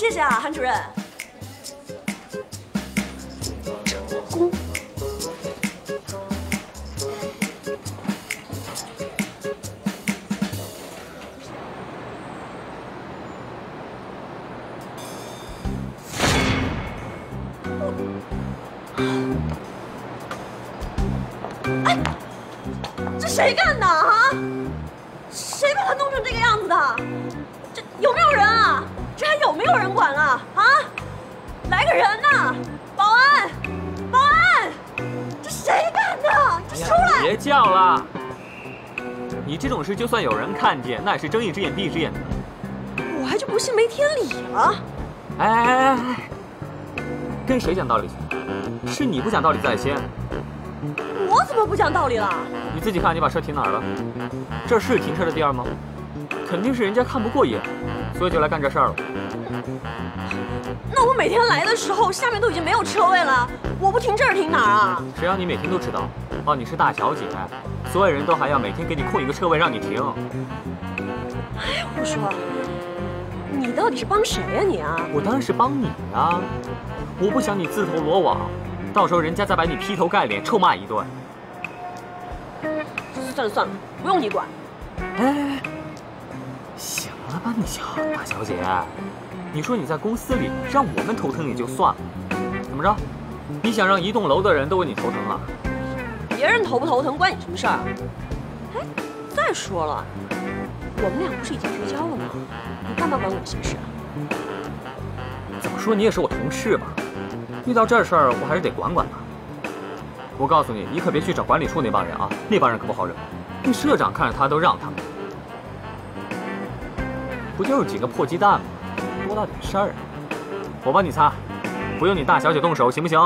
谢谢啊，韩主任。哎，这谁干的啊？谁把他弄成这个样子的？有人管了啊？来个人呐！保安，保安，这谁干的？这出来！别叫了！你这种事就算有人看见，那也是睁一只眼闭一只眼的。我还就不信没天理了！哎哎哎哎！跟谁讲道理去？是你不讲道理在先。我怎么不讲道理了？你自己看，你把车停哪儿了？这是停车的地儿吗？肯定是人家看不过眼，所以就来干这事儿了。那我每天来的时候，下面都已经没有车位了，我不停这儿停哪儿啊？谁让你每天都迟到？哦，你是大小姐，所有人都还要每天给你空一个车位让你停。哎，我说，你到底是帮谁呀你啊？我当然是帮你啊！我不想你自投罗网，到时候人家再把你劈头盖脸臭骂一顿。算了算了，不用你管。哎，行了吧你就大小姐，你说你在公司里让我们头疼也就算了，怎么着？你想让一栋楼的人都为你头疼啊？别人头不头疼关你什么事儿？哎，再说了，我们俩不是已经绝交了吗？你干嘛管我的闲事啊？怎么说你也是我同事吧？遇到这事儿我还是得管管吧。我告诉你，你可别去找管理处那帮人啊，那帮人可不好惹。那社长看着他都让他们，不就是几个破鸡蛋吗？多大点事儿啊！我帮你擦，不用你大小姐动手，行不行？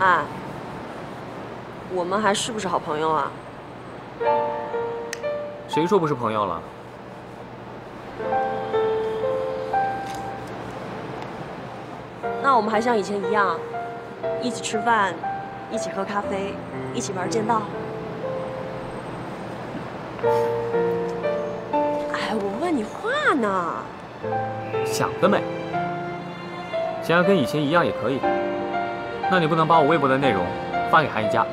哎，我们还是不是好朋友啊？谁说不是朋友了？那我们还像以前一样，一起吃饭，一起喝咖啡，一起玩剑道。哎，我问你话呢。想得美！想要跟以前一样也可以，那你不能把我微博的内容发给韩一家。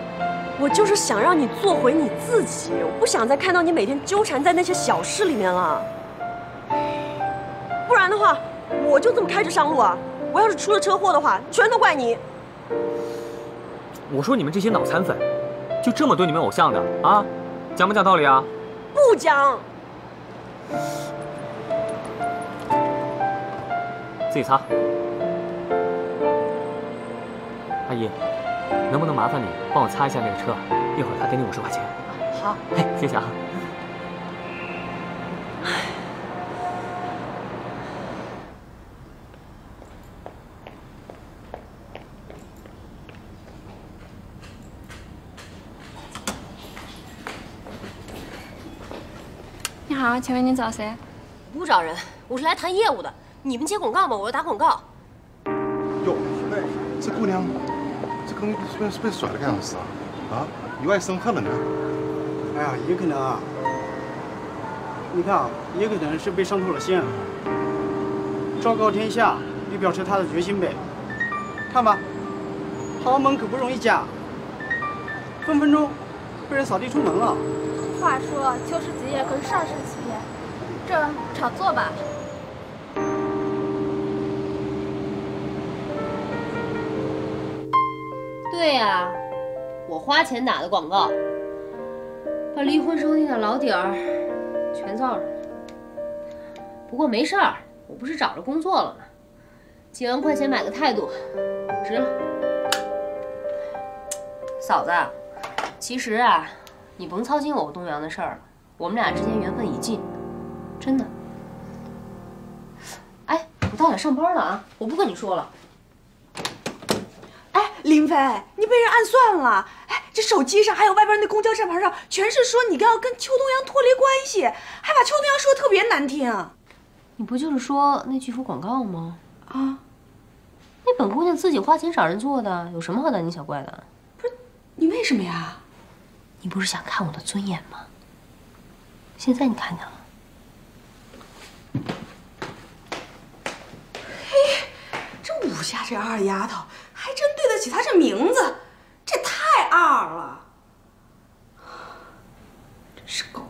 我就是想让你做回你自己，我不想再看到你每天纠缠在那些小事里面了。不然的话，我就这么开着上路啊！我要是出了车祸的话，全都怪你。我说你们这些脑残粉，就这么对你们偶像的啊？讲不讲道理啊？不讲。自己擦。阿姨，能不能麻烦你帮我擦一下那个车？一会儿他给你五十块钱。好，哎，谢谢啊。好，请问您找谁？不找人，我是来谈业务的。你们接广告吗？我要打广告。哟，这姑娘，这跟被被甩了干啥事啊！啊，意外深刻了呢。哎呀，也可能啊。你看啊，也可能是被伤透了心。昭告天下，以表示他的决心呗。看吧，豪门可不容易嫁，分分钟被人扫地出门了。话说，秋实子夜可是上市炒作吧？对呀、我花钱打的广告，把离婚收听的老底儿全造上了。不过没事儿，我不是找着工作了吗？几万块钱买个态度，值了。嫂子，其实啊，你甭操心我和东阳的事儿了，我们俩之间缘分已尽，真的。哎，我到点上班了啊，我不跟你说了。哎，林飞，你被人暗算了！哎，这手机上还有外边那公交站牌上，全是说你要跟邱东阳脱离关系，还把邱东阳说的特别难听。你不就是说那巨幅广告吗？啊，那本姑娘自己花钱找人做的，有什么好大惊小怪的？不是你为什么呀？你不是想看我的尊严吗？现在你看见了。这武家这二丫头还真对得起她这名字，这太二了，真是够了。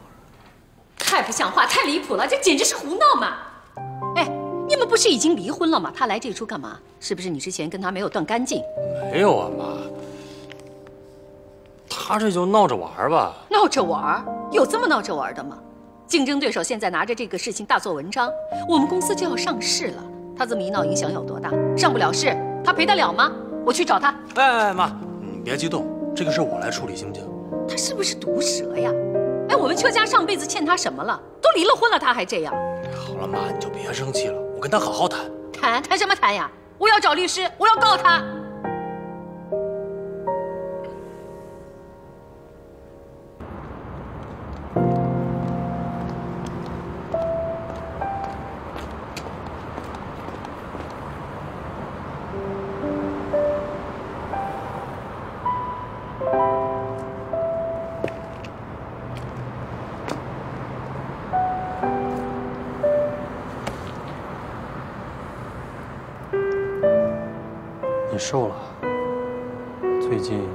太不像话，太离谱了，这简直是胡闹嘛！哎，你们不是已经离婚了吗？他来这出干嘛？是不是你之前跟他没有断干净？没有啊，妈。他这就闹着玩吧？闹着玩？有这么闹着玩的吗？竞争对手现在拿着这个事情大做文章，我们公司就要上市了。他这么一闹，影响有多大？上不了市，他赔得了吗？我去找他。哎哎，妈，你别激动，这个事我来处理，行不行？他是不是毒蛇呀？哎，我们邱家上辈子欠他什么了？都离了婚了，他还这样。好了，妈，你就别生气了，我跟他好好谈。谈谈什么谈呀？我要找律师，我要告他。瘦了，最近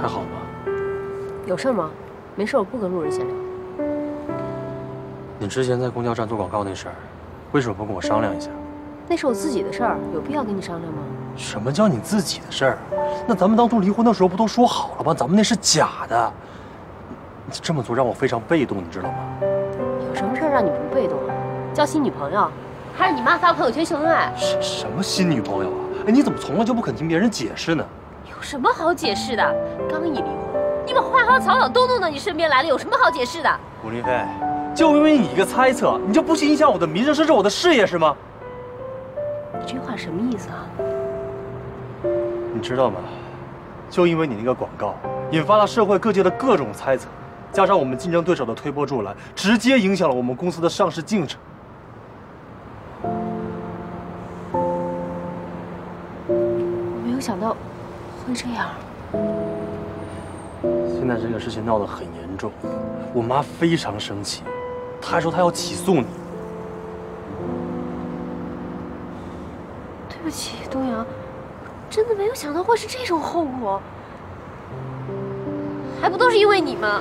还好吗？有事吗？没事，我不跟路人闲聊。你之前在公交站做广告那事儿，为什么不跟我商量一下？那是我自己的事儿，有必要跟你商量吗？什么叫你自己的事儿？那咱们当初离婚的时候不都说好了吗？咱们那是假的。你这么做让我非常被动，你知道吗？有什么事儿让你不被动啊？交新女朋友，还是你妈发朋友圈秀恩爱？什什么新女朋友啊？哎，你怎么从来就不肯听别人解释呢？有什么好解释的？刚一离婚，你把花花草草都弄到你身边来了，有什么好解释的？吴林飞，就因为你一个猜测，你就不惜影响我的名声，甚至我的事业是吗？你这话什么意思啊？你知道吗？就因为你那个广告，引发了社会各界的各种猜测，加上我们竞争对手的推波助澜，直接影响了我们公司的上市进程。想到会这样。现在这个事情闹得很严重，我妈非常生气，她还说她要起诉你。对不起，东阳，真的没有想到会是这种后果，还不都是因为你吗？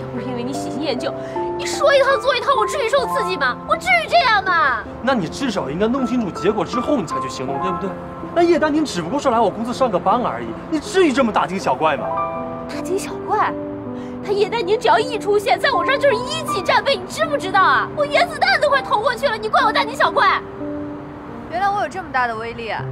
要不是因为你喜新厌旧，你说一套做一套，我至于受刺激吗？我至于这样吗？那你至少应该弄清楚结果之后你才去行动，对不对？那叶丹宁只不过是来我公司上个班而已，你至于这么大惊小怪吗？大惊小怪？他叶丹宁只要一出现在我这儿就是一级战备，你知不知道啊？我原子弹都快投过去了，你怪我大惊小怪？原来我有这么大的威力啊！啊，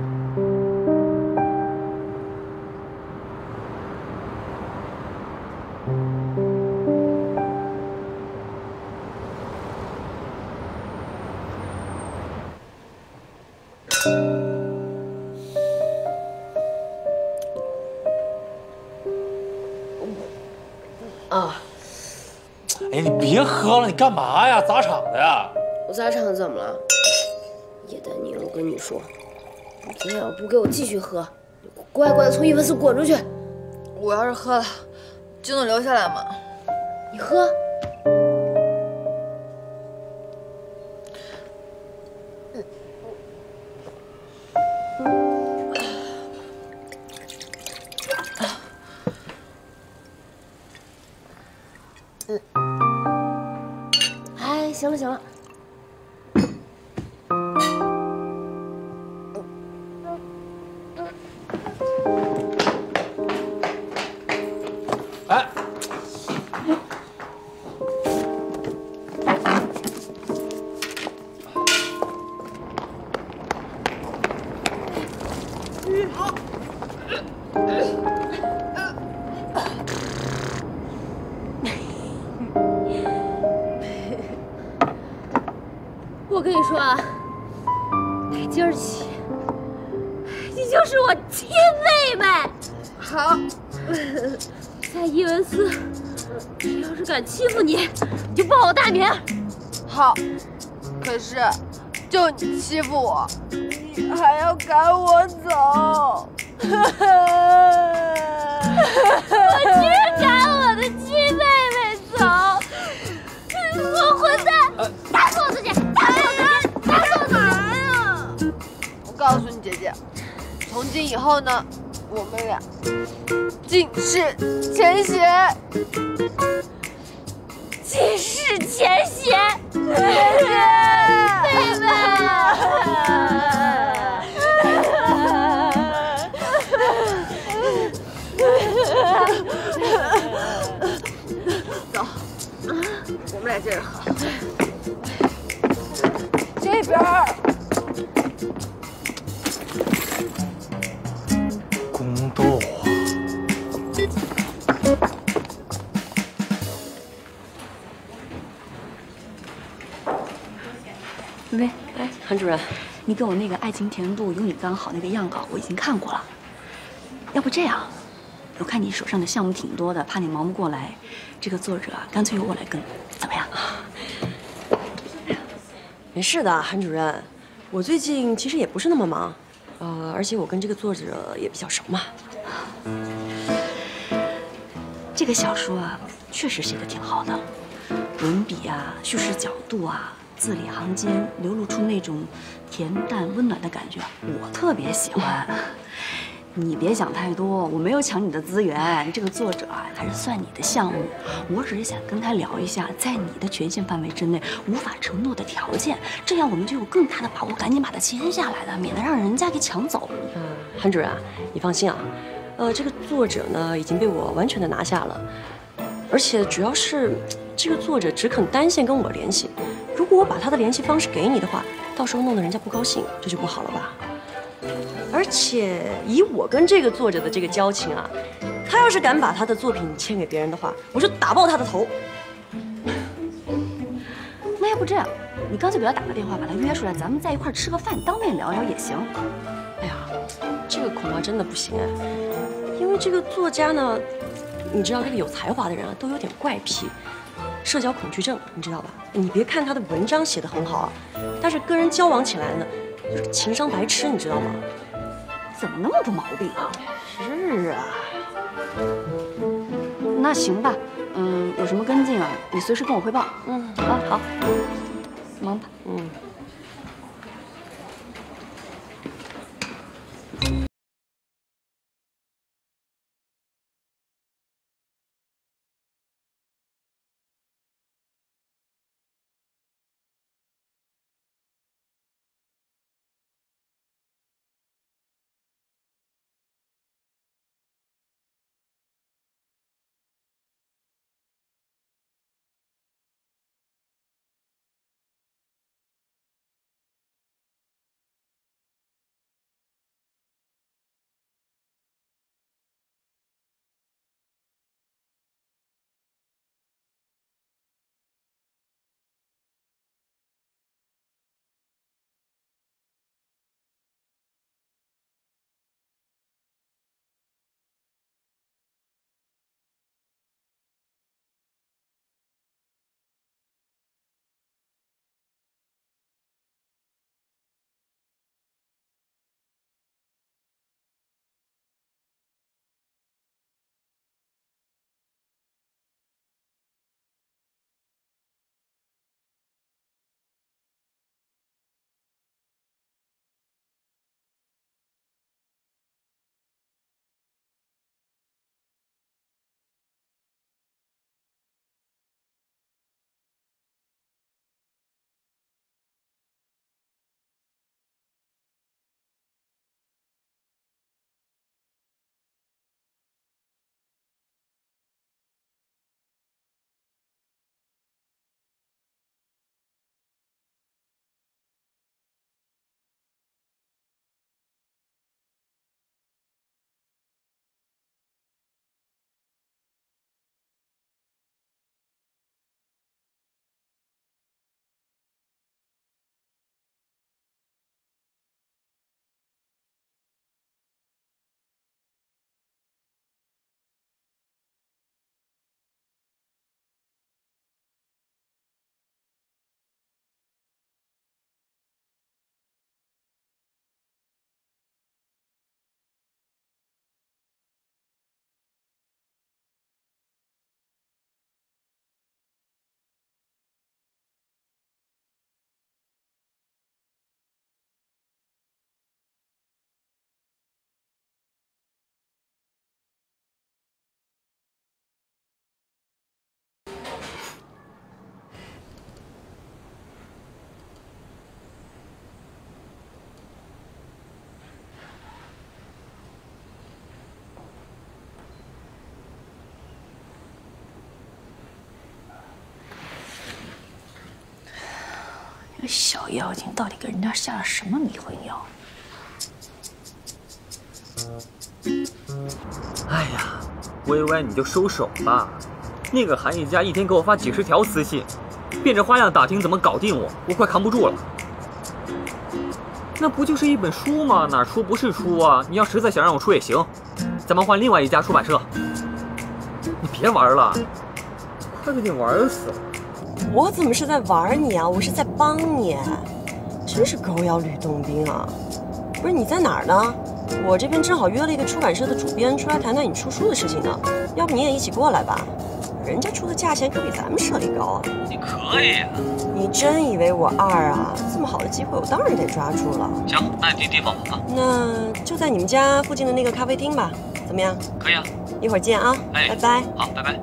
别喝了，你干嘛呀？砸场子呀？我砸场子怎么了？叶丹宁，我跟你说，你今天要不给我继续喝，你乖乖的从一文寺滚出去！我要是喝了，就能留下来吗？你喝。报我大名。好，可是就你欺负我，你还要赶我走？我居然赶我的亲妹妹走！我混蛋！打死我自己！打死我自己！打死我自己！我告诉你姐姐，从今以后呢，我们俩尽释前嫌。尽释前嫌，姐姐，妹妹。走，我们俩接着喝。这边喂，哎，韩主任，你给我那个《爱情甜度有你刚好》那个样稿我已经看过了。要不这样，我看你手上的项目挺多的，怕你忙不过来，这个作者干脆由我来跟，怎么样？没事的，韩主任，我最近其实也不是那么忙，呃，而且我跟这个作者也比较熟嘛。这个小说啊，确实写的挺好的，文笔啊，叙事角度啊，字里行间流露出那种恬淡温暖的感觉，我特别喜欢。你别想太多，我没有抢你的资源，这个作者啊还是算你的项目，我只是想跟他聊一下，在你的权限范围之内无法承诺的条件，这样我们就有更大的把握，赶紧把它签下来了，免得让人家给抢走。嗯，韩主任啊，你放心啊，呃，这个作者呢已经被我完全的拿下了，而且主要是这个作者只肯单线跟我联系，如果我把他的联系方式给你的话，到时候弄得人家不高兴，这就不好了吧？而且以我跟这个作者的这个交情啊，他要是敢把他的作品签给别人的话，我就打爆他的头。那要不这样，你干脆给他打个电话，把他约出来，咱们在一块吃个饭，当面聊聊也行。哎呀，这个恐怕真的不行哎，因为这个作家呢，你知道这个有才华的人啊，都有点怪癖，社交恐惧症，你知道吧？你别看他的文章写得很好，但是跟人交往起来呢，就是情商白痴，你知道吗？怎么那么多毛病啊？是啊。那行吧，嗯，有什么跟进啊，你随时跟我汇报。嗯，啊，好，忙吧。嗯。这小妖精到底给人家下了什么迷魂药？哎呀，歪歪你就收手吧。那个韩一家一天给我发几十条私信，变着花样打听怎么搞定我，我快扛不住了。那不就是一本书吗？哪出不是书啊？你要实在想让我出也行，咱们换另外一家出版社。你别玩了，快给你玩死了。我怎么是在玩你啊？我是在帮你，真是狗咬吕洞宾啊！不是你在哪儿呢？我这边正好约了一个出版社的主编出来谈谈你出书的事情呢，要不你也一起过来吧？人家出的价钱可比咱们社里高啊！你可以啊！你真以为我二啊？这么好的机会，我当然得抓住了。行，那你定地方吧啊。那就在你们家附近的那个咖啡厅吧，怎么样？可以啊，一会儿见啊！哎，拜拜。好，拜拜。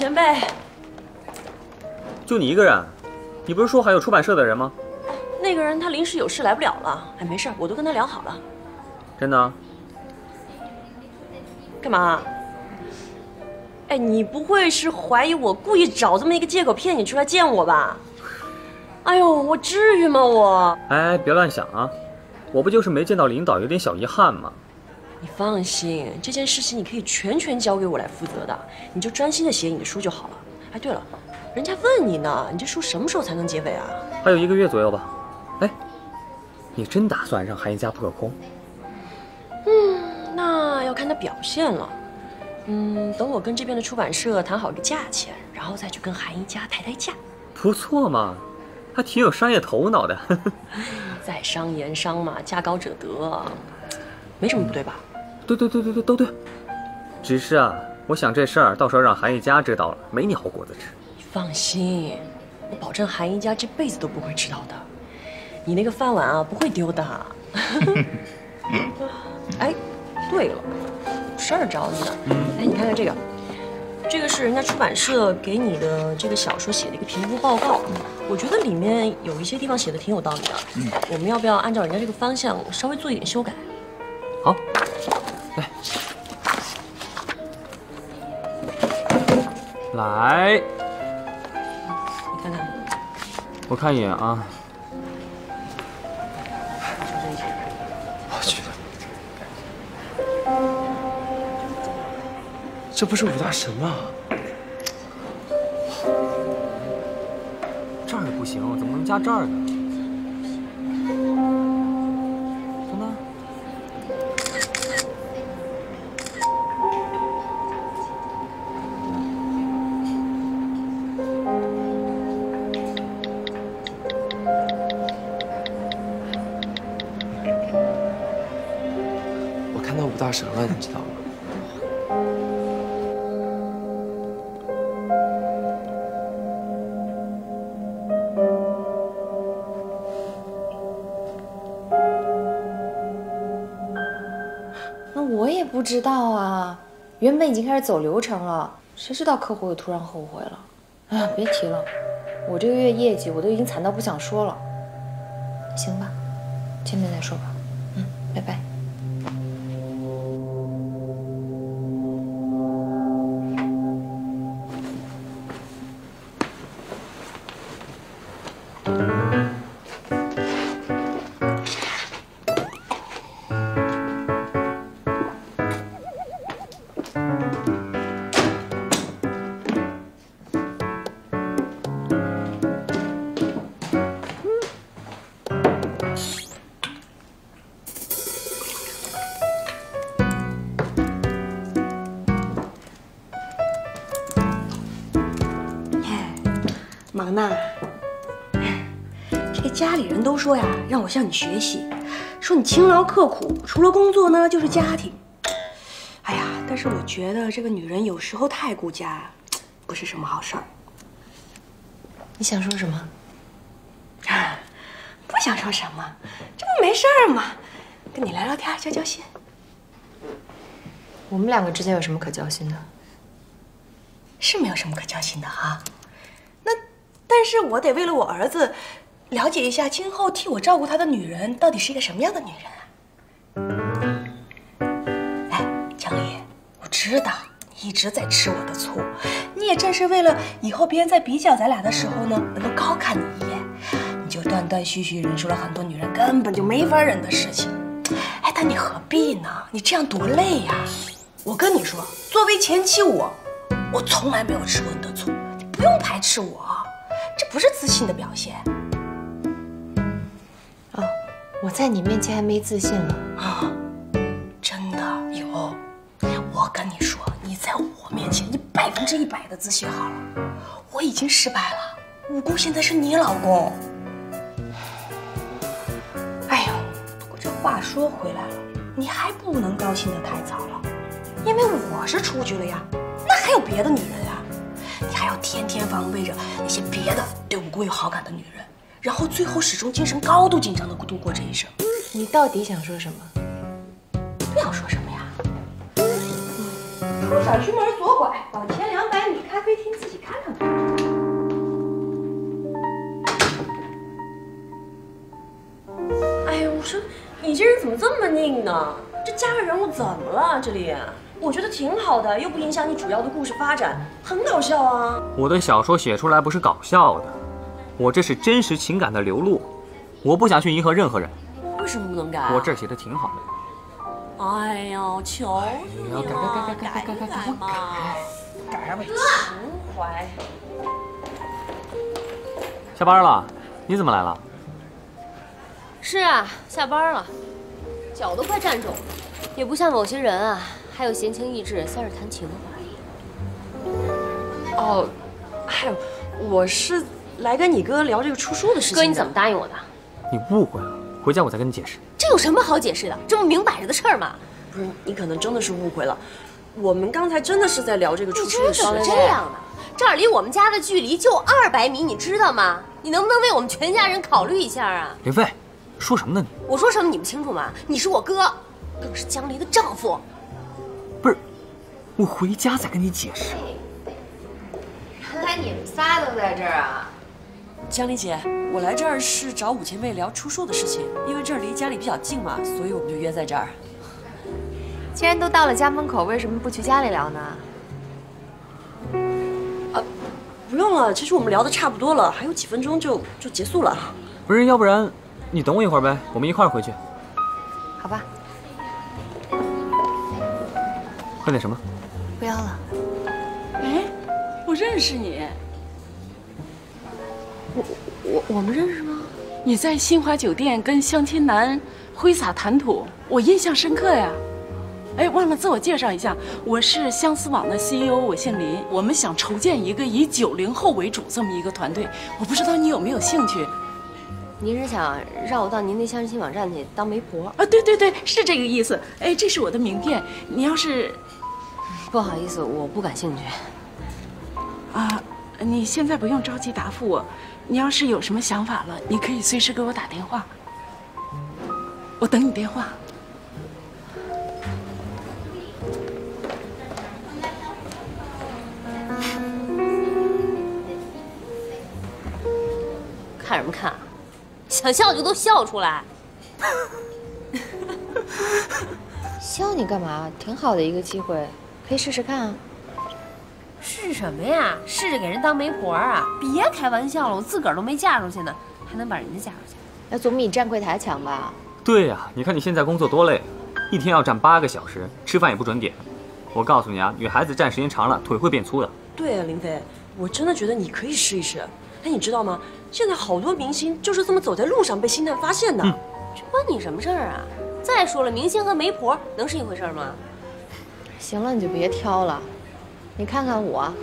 前辈，就你一个人？你不是说还有出版社的人吗？那个人他临时有事来不了了。哎，没事，我都跟他聊好了。真的？干嘛？哎，你不会是怀疑我故意找这么一个借口骗你出来见我吧？哎呦，我至于吗我？哎，别乱想啊！我不就是没见到领导，有点小遗憾吗？你放心，这件事情你可以全权交给我来负责的，你就专心的写你的书就好了。哎，对了，人家问你呢，你这书什么时候才能结尾啊？还有一个月左右吧。哎，你真打算让韩一家扑个空？嗯，那要看他表现了。嗯，等我跟这边的出版社谈好一个价钱，然后再去跟韩一家抬抬价。不错嘛，还挺有商业头脑的。在商言商嘛，价高者得，没什么不对吧？对对对对对，都对。只是啊，我想这事儿到时候让韩一家知道了，没你好果子吃。你放心，我保证韩一家这辈子都不会知道的。你那个饭碗啊，不会丢的。哎，对了，有事儿找你呢。哎，你看看这个，这个是人家出版社给你的这个小说写的一个评估报告。我觉得里面有一些地方写的挺有道理的。嗯，我们要不要按照人家这个方向稍微做一点修改？好，来，来，你看看，我看一眼啊。我去，这不是武大神吗？这儿不行，怎么能加这儿呢？神了，你知道吗？那我也不知道啊，原本已经开始走流程了，谁知道客户又突然后悔了？哎呀，别提了，我这个月业绩我都已经惨到不想说了。忙呢？这家里人都说呀，让我向你学习，说你勤劳刻苦，除了工作呢就是家庭。哎呀，但是我觉得这个女人有时候太顾家，不是什么好事儿。你想说什么？不想说什么，这不没事儿吗？跟你聊聊天，交交心。我们两个之间有什么可交心的？是没有什么可交心的哈。那，但是我得为了我儿子，了解一下今后替我照顾他的女人到底是一个什么样的女人啊。哎，江离，我知道你一直在吃我的醋，你也正是为了以后别人在比较咱俩的时候呢，能够高看你一眼，你就断断续续忍受了很多女人根本就没法忍的事情。哎，但你何必呢？你这样多累呀！我跟你说，作为前妻我。我从来没有吃过你的醋，你不用排斥我，这不是自信的表现。哦，我在你面前还没自信了啊！真的有，我跟你说，你在我面前，你百分之一百的自信好了。我已经失败了，五姑现在是你老公。哎呦，不过这话说回来了，你还不能高兴的太早了，因为我是出局了呀。那还有别的女人啊？天天防备着那些别的对五姑有好感的女人，然后最后始终精神高度紧张的度过这一生。你到底想说什么？不想说什么呀。出小区门左拐，往前两百米，咖啡厅自己看看吧。哎呦，我说你这人怎么这么拧呢？这加个人物怎么了？这里？我觉得挺好的，又不影响你主要的故事发展，很搞笑啊！我的小说写出来不是搞笑的，我这是真实情感的流露，我不想去迎合任何人。为什么不能改？我这写的挺好的。哎呦，求你了，改改改改改改改嘛！改吧，情怀。下班了，你怎么来了？是啊，下班了，脚都快站肿了，也不像某些人啊。还有闲情逸致，算是谈情怀。哦，还有，我是来跟你哥聊这个出书的事情。哥，你怎么答应我的？你误会了，回家我再跟你解释。这有什么好解释的？这不明摆着的事儿吗？不是，你可能真的是误会了。我们刚才真的是在聊这个出书的事。怎么这样呢？这儿离我们家的距离就二百米，你知道吗？你能不能为我们全家人考虑一下啊？林飞，说什么呢你？我说什么你不清楚吗？你是我哥，更是江离的丈夫。我回家再跟你解释。原来你们仨都在这儿啊！江离姐，我来这儿是找五前辈聊出书的事情，因为这儿离家里比较近嘛，所以我们就约在这儿。既然都到了家门口，为什么不去家里聊呢？啊，不用了，其实我们聊的差不多了，还有几分钟就就结束了。不是，要不然你等我一会儿呗，我们一块儿回去。好吧。喝点什么？不要了。哎，我认识你。我我我们认识吗？你在新华酒店跟相亲男挥洒谈吐，我印象深刻呀。哎，忘了自我介绍一下，我是相思网的 CEO，我姓林。我们想筹建一个以九零后为主这么一个团队，我不知道你有没有兴趣。您是想让我到您那相亲网站去当媒婆？啊，对对对，是这个意思。哎，这是我的名片，你要是……不好意思，我不感兴趣。啊，你现在不用着急答复我，你要是有什么想法了，你可以随时给我打电话。我等你电话。看什么看？想笑就都笑出来。笑你干嘛？挺好的一个机会。可以试试看啊！试什么呀？试着给人当媒婆啊？别开玩笑了，我自个儿都没嫁出去呢，还能把人家嫁出去？那总比你站柜台强吧？对呀，你看你现在工作多累，一天要站八个小时，吃饭也不准点。我告诉你啊，女孩子站时间长了，腿会变粗的。对啊，林飞，我真的觉得你可以试一试。哎，你知道吗？现在好多明星就是这么走在路上被星探发现的。这关你什么事儿啊？再说了，明星和媒婆能是一回事吗？行了，你就别挑了。你看看我啊，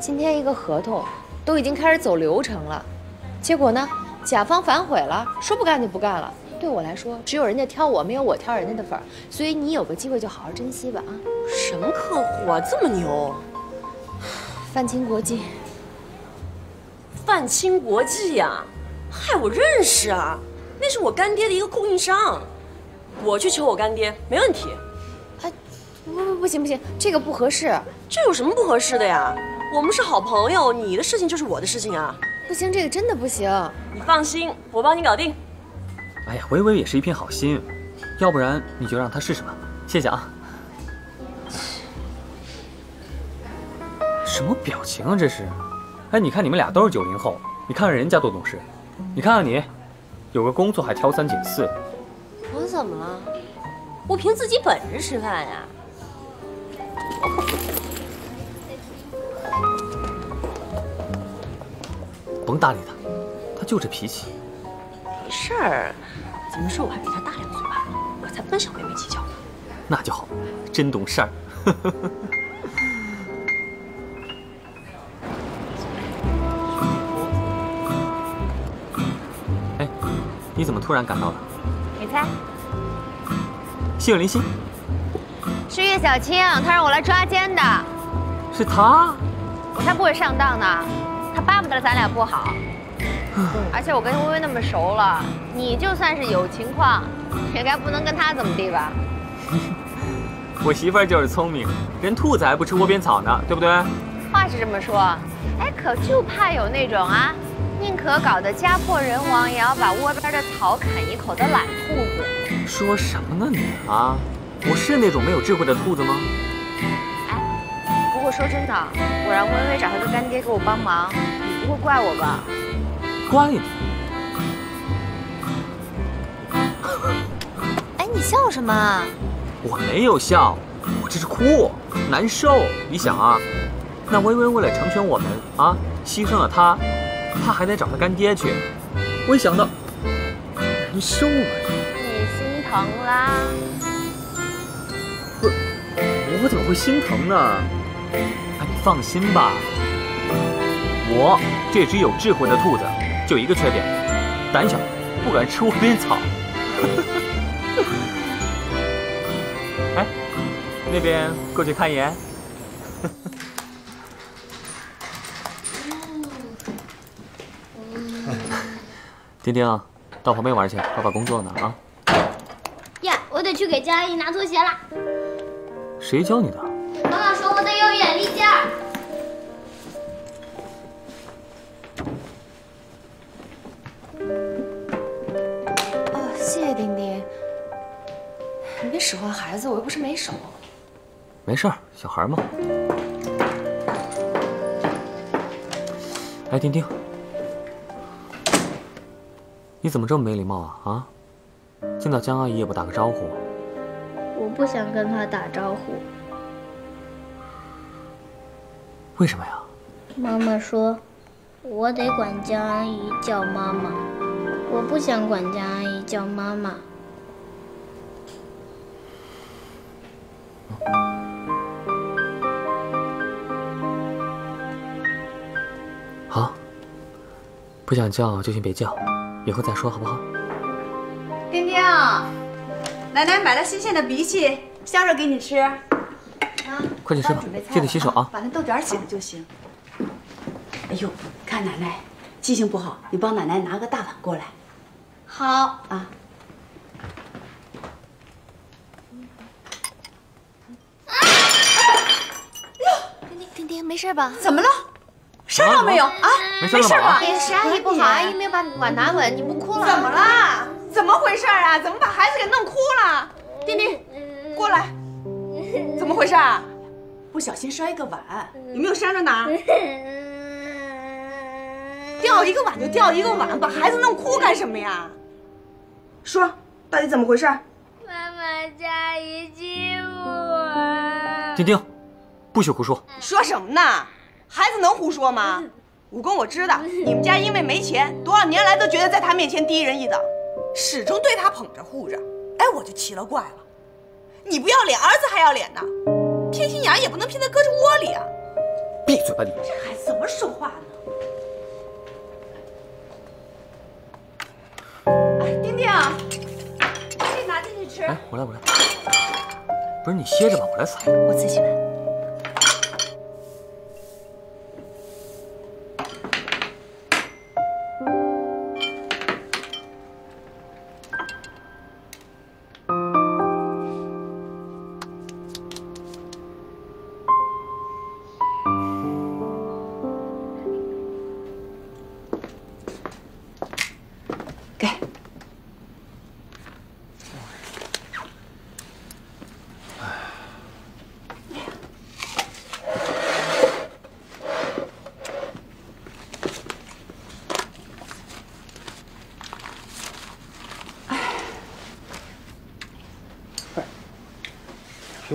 今天一个合同都已经开始走流程了，结果呢，甲方反悔了，说不干就不干了。对我来说，只有人家挑我，没有我挑人家的份儿。所以你有个机会就好好珍惜吧啊！什么客户啊，这么牛？泛青国际。泛青国际呀，嗨，我认识啊，那是我干爹的一个供应商，我去求我干爹没问题。不不不行不行，这个不合适。这有什么不合适的呀？我们是好朋友，你的事情就是我的事情啊。不行，这个真的不行。你放心，我帮你搞定。哎呀，微微也是一片好心，要不然你就让他试试吧。谢谢啊。什么表情啊这是？哎，你看你们俩都是九零后，你看看人家多懂事，你看看你，有个工作还挑三拣四。我怎么了？我凭自己本事吃饭呀。甭搭理他，他就这脾气。没事儿，怎么说我还比他大两岁吧？我才不跟小妹妹计较呢。那就好，真懂事儿。哎，你怎么突然赶到了？你猜？心有灵犀，是岳小青，她让我来抓奸的。是他。我才不会上当呢，他巴不得咱俩不好。而且我跟微微那么熟了，你就算是有情况，也该不能跟他怎么地吧？我媳妇儿就是聪明，人兔子还不吃窝边草呢，对不对？话是这么说，哎，可就怕有那种啊，宁可搞得家破人亡，也要把窝边的草啃一口的懒兔子。说什么呢你啊？我是那种没有智慧的兔子吗？哎不过说真的，我让微微找她的干爹给我帮忙，你不会怪我吧？怪你？哎，你笑什么啊？我没有笑，我这是哭，难受。你想啊，那微微为了成全我们啊，牺牲了她，她还得找她干爹去。我一想到，难受啊！你心疼啦？我怎么会心疼呢？哎，你放心吧，我这只有智慧的兔子，就一个缺点，胆小，不敢吃窝边草。哎，那边过去看一眼。丁丁，到旁边玩去，爸爸工作呢啊。呀，我得去给江阿姨拿拖鞋了。谁教你的？妈妈说我得有眼力劲儿。哦，谢谢丁丁。你别使唤孩子，我又不是没手。没事儿，小孩嘛。哎，丁丁，你怎么这么没礼貌啊？啊，见到江阿姨也不打个招呼。我不想跟他打招呼。为什么呀？妈妈说，我得管江阿姨叫妈妈。我不想管江阿姨叫妈妈。好，不想叫就先别叫，以后再说好不好？丁丁，奶奶买了新鲜的荸荠，削着给你吃。啊，快去吃吧，记得洗手啊。把那豆角洗了就行。哎呦，看奶奶记性不好，你帮奶奶拿个大碗过来。好啊。丁丁，丁丁，没事吧？怎么了？伤着没有啊？没事吧？哎，是阿姨不好，阿姨没有把碗拿稳，你不哭了？怎么了？怎么回事啊？怎么把孩子给弄哭了？丁丁，过来。怎么回事啊？不小心摔个碗，有没有伤着哪儿？掉一个碗就掉一个碗，把孩子弄哭干什么呀？说，到底怎么回事？妈妈叫阿姨欺负我。丁丁，不许胡说。说什么呢？孩子能胡说吗？武功我知道，你们家因为没钱，多少年来都觉得在他面前低人一等，始终对他捧着护着。哎，我就奇了怪了，你不要脸，儿子还要脸呢，偏心眼也不能偏在胳肢窝里啊！闭嘴吧你！这孩子怎么说话呢？哎，丁丁，这拿进去吃。哎，我来我来。不是你歇着吧，我来撒。我自己来。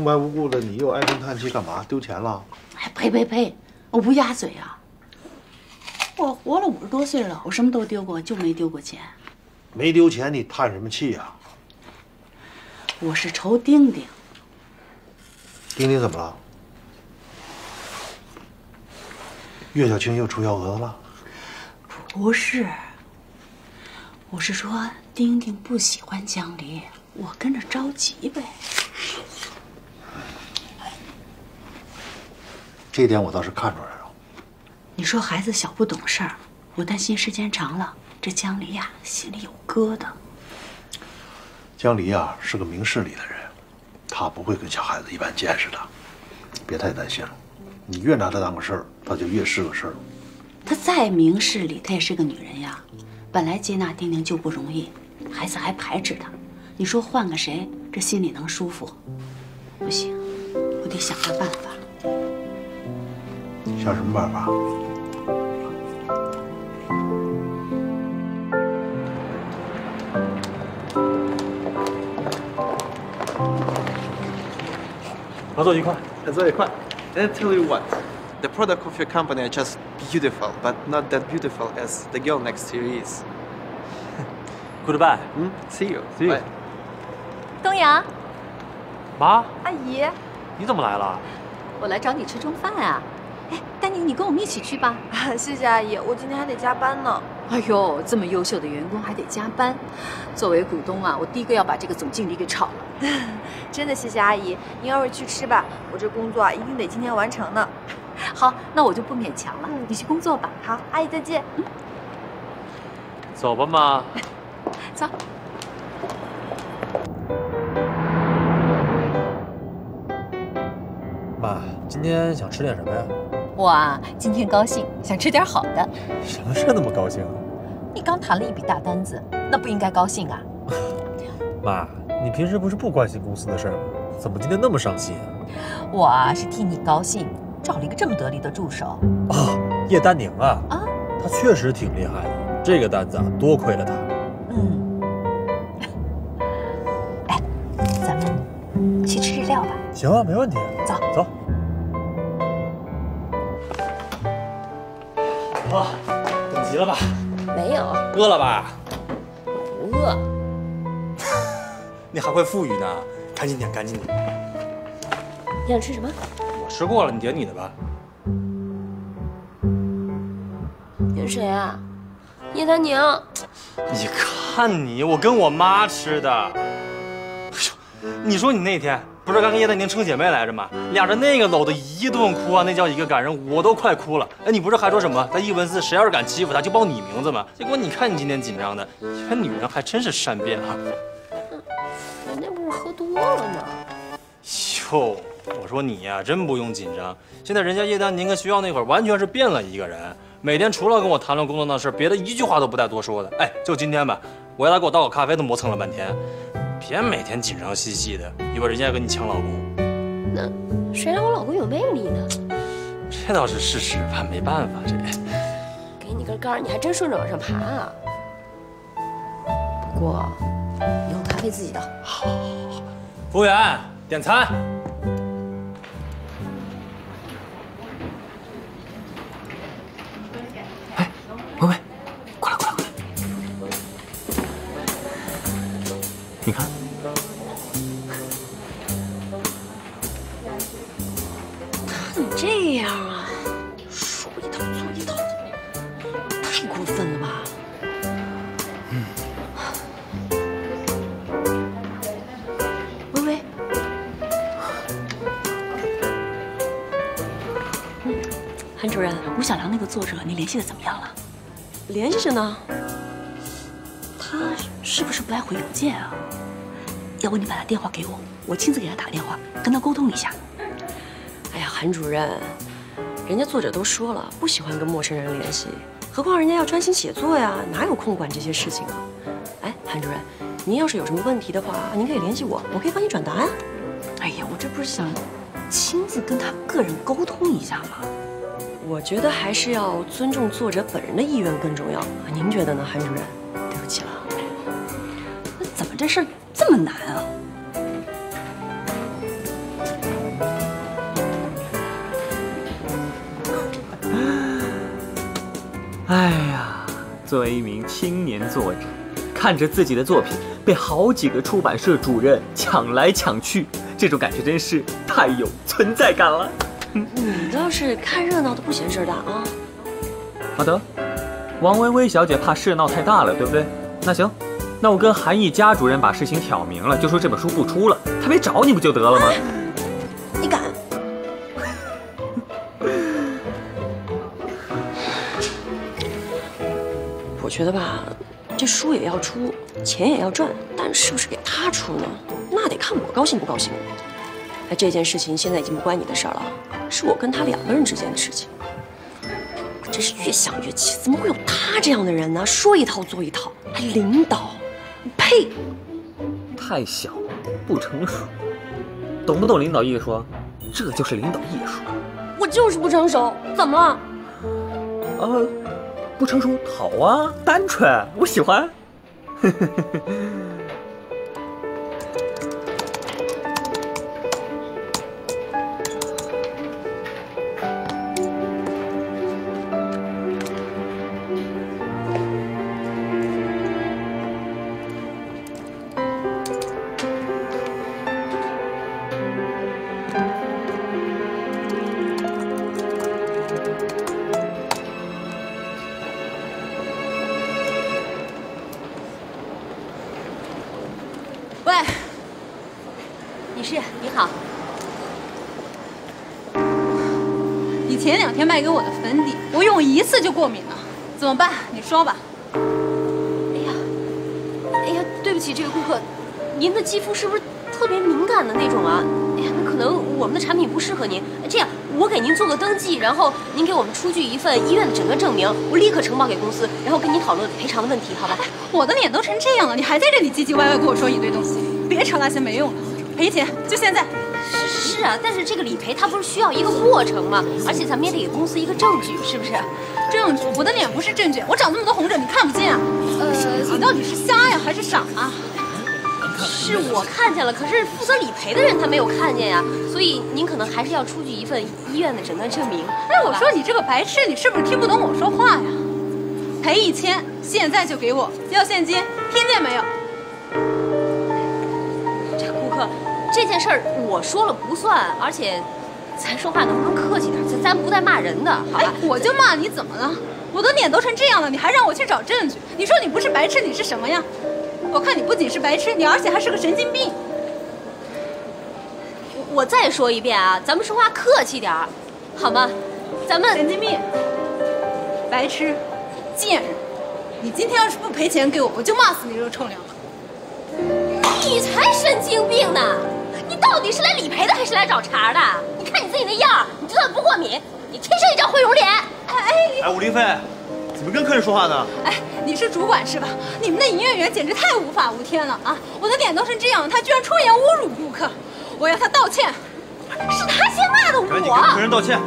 平白无故的你又唉声叹气干嘛？丢钱了？哎，呸呸呸！我乌鸦嘴啊！我活了五十多岁了，我什么都丢过，就没丢过钱。没丢钱，你叹什么气呀？我是愁丁丁。丁丁怎么了？岳小青又出幺蛾子了？不是，我是说丁丁不喜欢江离，我跟着着急呗。这点我倒是看出来了。你说孩子小不懂事儿，我担心时间长了，这江离呀心里有疙瘩。江离啊是个明事理的人，他不会跟小孩子一般见识的，别太担心了。你越拿他当个事儿，他就越是个事儿。她再明事理，她也是个女人呀。本来接纳丁宁就不容易，孩子还排斥她，你说换个谁，这心里能舒服？不行，我得想个办法。想什么办法？合作愉快，合作愉快。And I tell you what, the product of your company are just beautiful, but not that beautiful as the girl next to you is. Goodbye. 嗯，See you. See you. 东阳，妈，阿姨，你怎么来了？我来找你吃中饭啊。哎，丹宁，你跟我们一起去吧。谢谢阿姨，我今天还得加班呢。哎呦，这么优秀的员工还得加班，作为股东啊，我第一个要把这个总经理给炒了。真的谢谢阿姨，您要是去吃吧，我这工作啊一定得今天完成呢。好，那我就不勉强了，你去工作吧。好，阿姨再见。走吧，妈。走。妈，今天想吃点什么呀？我啊，今天高兴，想吃点好的。什么事那么高兴啊？你刚谈了一笔大单子，那不应该高兴啊？妈，你平时不是不关心公司的事儿吗？怎么今天那么上心啊？我啊是替你高兴，找了一个这么得力的助手。哦，叶丹宁啊，啊，他确实挺厉害的。这个单子啊，多亏了他。嗯，哎，咱们去吃日料吧。行啊，没问题。走走。哇，等急了吧？没有，饿了吧？不饿。你还会富裕呢，赶紧点，赶紧点。你想吃什么？我吃过了，你点你的吧。你是谁啊？叶丹宁。你看你，我跟我妈吃的。哎呦，你说你那天不是刚跟叶丹宁称姐妹来着吗？俩人那个搂的一顿哭啊，那叫一个感人，我都快哭了。哎，你不是还说什么？在一文寺，谁要是敢欺负他，就报你名字吗？结果你看你今天紧张的，你看女人还真是善变啊。人家不是喝多了吗？哟，我说你呀、真不用紧张。现在人家叶丹宁跟徐耀那会儿完全是变了一个人，每天除了跟我谈论工作的事，别的一句话都不带多说的。哎，就今天吧，我要他给我倒个咖啡都磨蹭了半天，别每天紧张兮兮的，一会儿人家要跟你抢老公。那谁让我老公有魅力呢？这倒是事实吧，没办法，这给你根杆，你还真顺着往上爬啊。不过以后咖啡自己倒。好，服务员点餐。作者，你联系的怎么样了？联系着呢。他是不是不爱回邮件啊？要不你把他电话给我，我亲自给他打电话，跟他沟通一下。哎呀，韩主任，人家作者都说了，不喜欢跟陌生人联系，何况人家要专心写作呀，哪有空管这些事情啊？哎，韩主任，您要是有什么问题的话，您可以联系我，我可以帮你转达呀。哎呀，我这不是想亲自跟他个人沟通一下吗？我觉得还是要尊重作者本人的意愿更重要。您觉得呢，韩主任？对不起了，那怎么这事这么难啊？哎呀，作为一名青年作者，看着自己的作品被好几个出版社主任抢来抢去，这种感觉真是太有存在感了。你倒是看热闹的不嫌事儿大啊！好的，王薇薇小姐怕事闹太大了，对不对？那行，那我跟韩毅家主任把事情挑明了，就说这本书不出了，他别找你不就得了吗？你敢？我觉得吧，这书也要出，钱也要赚，但是不是给他出呢？那得看我高兴不高兴。哎，这件事情现在已经不关你的事儿了，是我跟他两个人之间的事情。我真是越想越气，怎么会有他这样的人呢？说一套做一套，还领导，呸！太小，不成熟，懂不懂领导艺术？这就是领导艺术。我就是不成熟，怎么了？呃，不成熟好啊，单纯，我喜欢。喂，一次就过敏了，怎么办？你说吧。哎呀，哎呀对不起，这位顾客，您的肌肤是不是特别敏感的那种啊？哎呀，那可能我们的产品不适合您。这样，我给您做个登记，然后您给我们出具一份医院的诊断证明，我立刻呈报给公司，然后跟您讨论赔偿的问题，好吧？我的脸都成这样了，你还在这里唧唧歪歪跟我说一堆东西，别扯那些没用的，赔钱就现在。是是啊，但是这个理赔它不是需要一个过程吗？而且咱们也得给公司一个证据，是不是？证据？我的脸不是证据，我长那么多红疹你看不见啊？呃，你到底是瞎呀还是傻啊？是我看见了，可是负责理赔的人他没有看见呀，所以您可能还是要出具一份医院的诊断证明。哎，我说你这个白痴，你是不是听不懂我说话呀？赔一千，现在就给我，要现金，听见没有？这个顾客，这件事儿我说了不算，而且咱说话能不能客气点？咱咱不带骂人的，好吧？哎，我就骂你怎么了？我的脸都成这样了，你还让我去找证据？你说你不是白痴，你是什么呀？我看你不仅是白痴，你而且还是个神经病。我再说一遍啊，咱们说话客气点儿，好吗？咱们神经病、白痴、贱人，你今天要是不赔钱给我，我就骂死你这个臭娘们！你才神经病呢！你到底是来理赔的还是来找茬的？你看你自己那样，你就算不过敏，你天生一张毁容脸！哎哎，武林飞，怎么跟客人说话呢？哎，你是主管是吧？你们的营业员简直太无法无天了啊！我的脸都成这样了，他居然出言侮辱顾客，我要他道歉。是他先骂的我，赶紧跟客人道歉。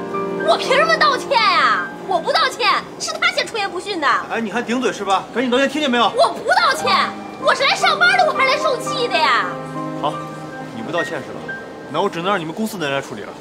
我凭什么道歉呀？我不道歉，是他先出言不逊的。哎，你还顶嘴是吧？赶紧道歉，听见没有？我不道歉，我是来上班的，我还是来受气的呀。好，道歉是吧？那我只能让你们公司的人来处理了。